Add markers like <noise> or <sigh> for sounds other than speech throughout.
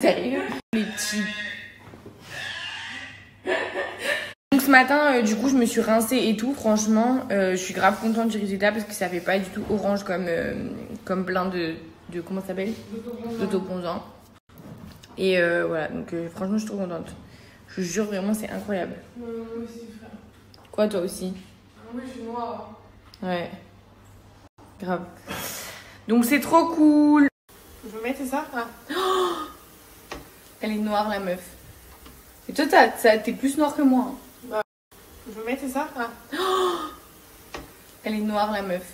Sérieux Les petits. Donc ce matin, euh, du coup, je me suis rincée et tout. Franchement, euh, je suis grave contente du résultat parce que ça fait pas du tout orange comme, euh, comme plein de, de. Comment ça s'appelle? D'autoponzant. Et euh, voilà, donc euh, franchement, je suis trop contente. Je vous jure, vraiment, c'est incroyable. Moi aussi, frère. Quoi, toi aussi? Moi, je suis noire. Ouais. Grave. Donc c'est trop cool. Je veux mettre ça ah. Elle est noire, la meuf. Et toi, t'es plus noire que moi. hein. Je veux mettre ça? Ah. <gasps> Elle est noire, la meuf.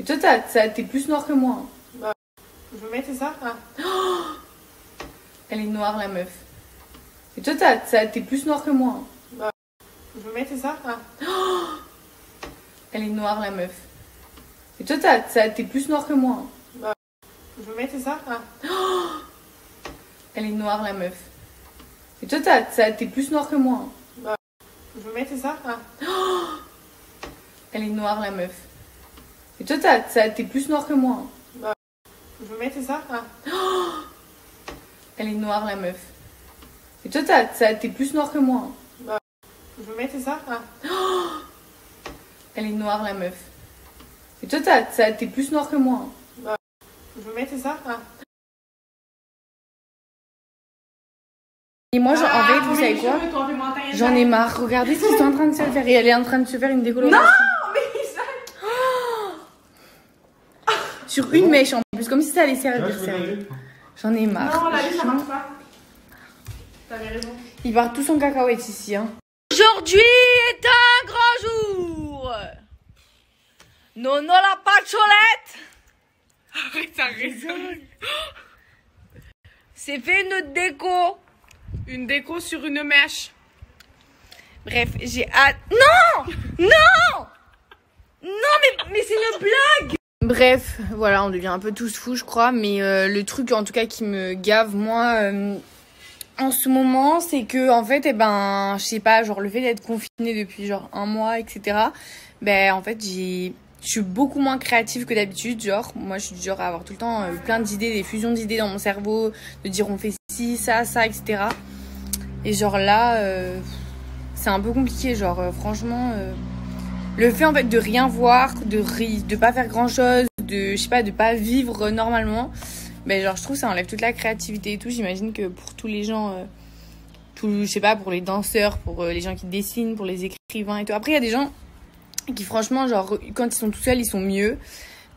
Et toi, t'es plus noire que moi. hein. Je veux mettre ça? Ah. <gasps> Elle est noire, la meuf. Et toi, t'es plus noire que moi. hein. Je veux mettre ça? Ah. <gasps> Elle est noire, la meuf. Et toi, t'es plus noire que moi. hein. Je veux mettre ça? Ah. Elle est noire, la meuf. Et toi, t'es plus noire que moi. hein. Je veux mettre ça? Ah. <gasps> Elle est noire, la meuf. Et toi, t'es plus noire que moi. hein. Je veux mettre ça? Ah. <gasps> Elle est noire, la meuf. Et toi, t'es plus noire que moi. hein. Je veux mettre ça? Ah. <gasps> Elle est noire, la meuf. Et toi, t'es plus noire que moi. hein. Je veux mettre ça? Et moi, genre, en fait, vous savez quoi? J'en ai marre. Regardez ce qu'ils sont en train de se faire. Et elle est en train de se faire une décoloration. Non, mais <laughs> <gasps> Sur une mèche en plus, comme si ça allait servir. J'en ai marre. Non, la vie, ça marche pas. T'avais raison. Il part tous en cacahuète ici. Hein. Aujourd'hui est un grand jour. Nono la pacholette Arrête, ça résonne. s'est fait une déco. Une déco sur une mèche. Bref, j'ai hâte. Non Non Non, mais, mais c'est une blague Bref, voilà, on devient un peu tous fous, je crois. Mais euh, le truc, en tout cas, qui me gave, moi, euh, en ce moment, c'est que, en fait, eh ben, je sais pas, genre, le fait d'être confinée depuis, genre, un mois, etc., ben, en fait, j'ai. Je suis beaucoup moins créative que d'habitude, genre, moi je suis du genre à avoir tout le temps euh, plein d'idées, des fusions d'idées dans mon cerveau, de dire on fait ci, ça, ça, etc. Et genre là, euh, c'est un peu compliqué, genre, euh, franchement, euh, le fait en fait de rien voir, de ri- de pas faire grand chose, de je sais pas, de pas vivre normalement, ben genre je trouve ça enlève toute la créativité et tout. J'imagine que pour tous les gens, tout, je sais pas, pour les danseurs, pour les gens qui dessinent, pour les écrivains et tout. Après il y a des gens qui franchement genre quand ils sont tout seuls ils sont mieux,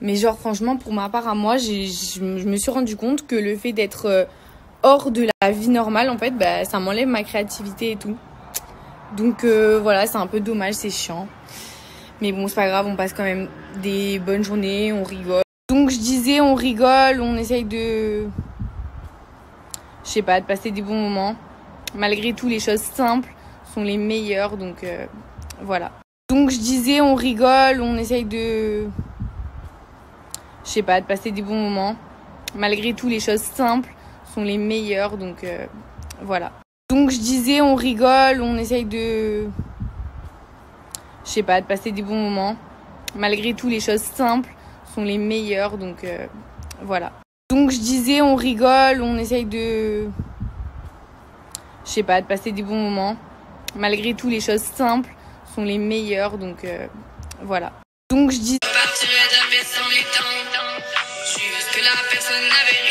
mais genre franchement pour ma part à moi, je me suis rendu compte que le fait d'être hors de la vie normale en fait, bah ça m'enlève ma créativité et tout. Donc euh, voilà, c'est un peu dommage, c'est chiant. Mais bon, c'est pas grave, on passe quand même des bonnes journées, on rigole. Donc je disais, on rigole, on essaye de. Je sais pas, de passer des bons moments. Malgré tout, les choses simples sont les meilleures, donc euh, voilà. Donc je disais, on rigole, on essaye de. Je sais pas, de passer des bons moments. Malgré tout, les choses simples sont les meilleures, donc euh, voilà. Donc je disais, on rigole, on essaye de je sais pas, de passer des bons moments. Malgré tout, les choses simples sont les meilleures, donc euh, voilà. Donc je disais, on rigole, on essaye de, je sais pas, de passer des bons moments. Malgré tout, les choses simples sont les meilleures, donc euh, voilà. Donc je dis. Juste que la personne n'avait